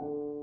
you